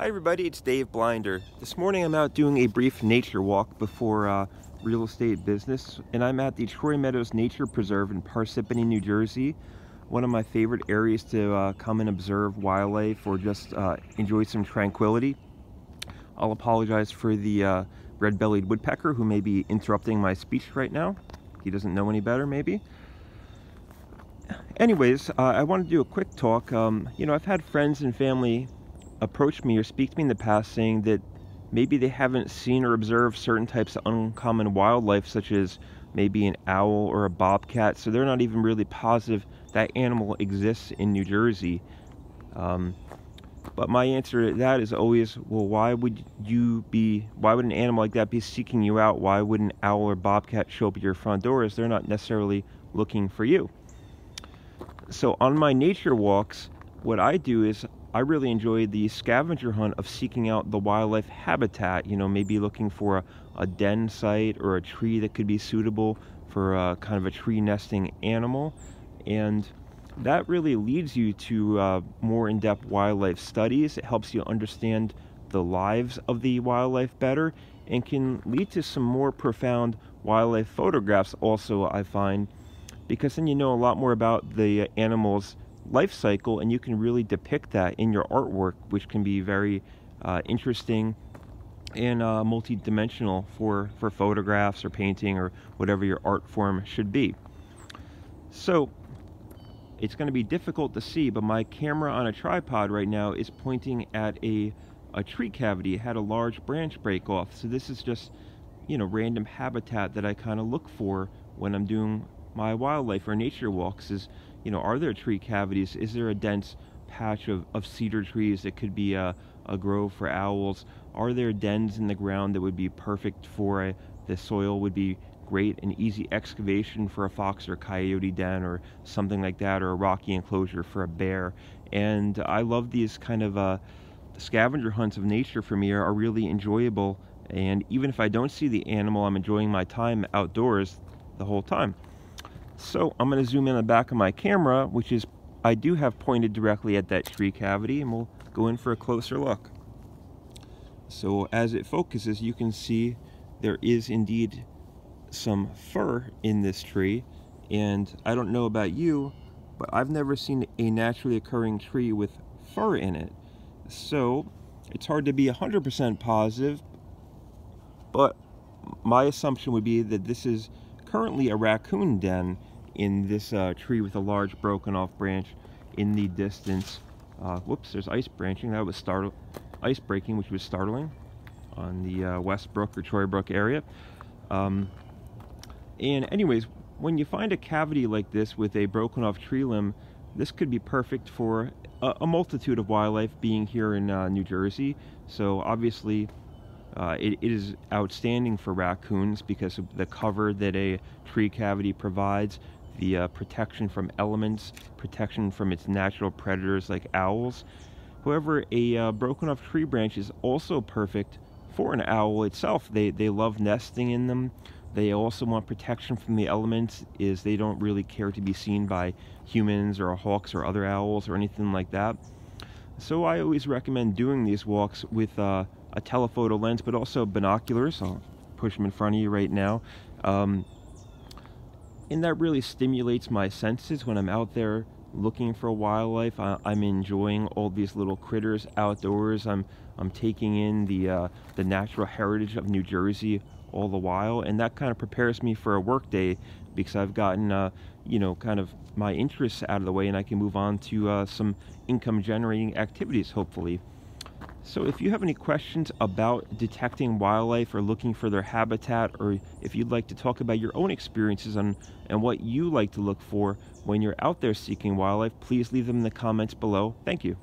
Hi everybody, it's Dave Blinder. This morning I'm out doing a brief nature walk before uh, real estate business and I'm at the Troy Meadows Nature Preserve in Parsippany, New Jersey. One of my favorite areas to uh, come and observe wildlife or just uh, enjoy some tranquility. I'll apologize for the uh, red-bellied woodpecker who may be interrupting my speech right now. He doesn't know any better maybe. Anyways, uh, I want to do a quick talk. Um, you know, I've had friends and family approach me or speak to me in the past saying that maybe they haven't seen or observed certain types of uncommon wildlife, such as maybe an owl or a bobcat, so they're not even really positive that animal exists in New Jersey. Um, but my answer to that is always, well, why would you be, why would an animal like that be seeking you out? Why would an owl or bobcat show up at your front door as they're not necessarily looking for you? So on my nature walks, what I do is I really enjoy the scavenger hunt of seeking out the wildlife habitat, you know, maybe looking for a, a den site or a tree that could be suitable for a, kind of a tree nesting animal. And that really leads you to uh, more in-depth wildlife studies. It helps you understand the lives of the wildlife better and can lead to some more profound wildlife photographs also, I find, because then you know a lot more about the animals life cycle and you can really depict that in your artwork which can be very uh, interesting and uh, multi-dimensional for for photographs or painting or whatever your art form should be. So it's going to be difficult to see but my camera on a tripod right now is pointing at a a tree cavity. It had a large branch break off. So this is just you know random habitat that I kind of look for when I'm doing my wildlife or nature walks is you know, are there tree cavities? Is there a dense patch of, of cedar trees that could be a, a grove for owls? Are there dens in the ground that would be perfect for a, the soil would be great and easy excavation for a fox or coyote den or something like that or a rocky enclosure for a bear and I love these kind of uh, scavenger hunts of nature for me are, are really enjoyable and even if I don't see the animal I'm enjoying my time outdoors the whole time so I'm going to zoom in the back of my camera, which is, I do have pointed directly at that tree cavity, and we'll go in for a closer look. So as it focuses, you can see there is indeed some fur in this tree. And I don't know about you, but I've never seen a naturally occurring tree with fur in it. So it's hard to be 100% positive, but my assumption would be that this is currently a raccoon den in this uh, tree with a large broken off branch in the distance. Uh, whoops, there's ice branching. That was startle ice breaking, which was startling on the uh, Westbrook or Troybrook area. Um, and anyways, when you find a cavity like this with a broken off tree limb, this could be perfect for a, a multitude of wildlife being here in uh, New Jersey. So obviously uh, it, it is outstanding for raccoons because of the cover that a tree cavity provides, the uh, protection from elements, protection from its natural predators like owls. However, a uh, broken off tree branch is also perfect for an owl itself. They, they love nesting in them. They also want protection from the elements is they don't really care to be seen by humans or hawks or other owls or anything like that. So I always recommend doing these walks with uh, a telephoto lens, but also binoculars. I'll push them in front of you right now. Um, and that really stimulates my senses when I'm out there looking for wildlife. I, am enjoying all these little critters outdoors. I'm I'm taking in the uh, the natural heritage of New Jersey all the while, and that kind of prepares me for a work day because I've gotten uh, you know kind of my interests out of the way, and I can move on to uh, some income generating activities hopefully. So if you have any questions about detecting wildlife or looking for their habitat, or if you'd like to talk about your own experiences on, and what you like to look for when you're out there seeking wildlife, please leave them in the comments below. Thank you.